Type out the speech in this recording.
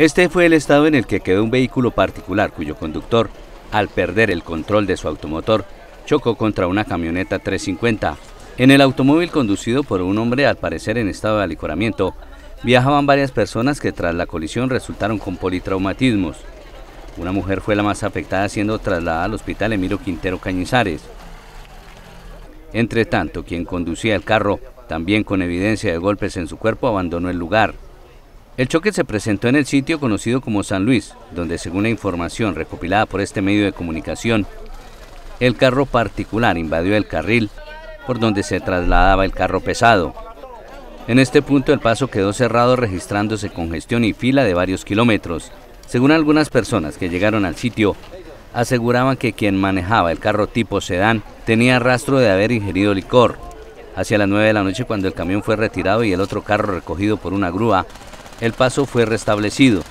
Este fue el estado en el que quedó un vehículo particular cuyo conductor, al perder el control de su automotor, chocó contra una camioneta 350. En el automóvil conducido por un hombre al parecer en estado de alicoramiento, viajaban varias personas que tras la colisión resultaron con politraumatismos. Una mujer fue la más afectada siendo trasladada al hospital Emiro Quintero Cañizares. Entre tanto, quien conducía el carro, también con evidencia de golpes en su cuerpo, abandonó el lugar. El choque se presentó en el sitio conocido como San Luis, donde según la información recopilada por este medio de comunicación, el carro particular invadió el carril por donde se trasladaba el carro pesado. En este punto el paso quedó cerrado registrándose congestión y fila de varios kilómetros. Según algunas personas que llegaron al sitio, aseguraban que quien manejaba el carro tipo sedán tenía rastro de haber ingerido licor. Hacia las 9 de la noche cuando el camión fue retirado y el otro carro recogido por una grúa, el paso fue restablecido.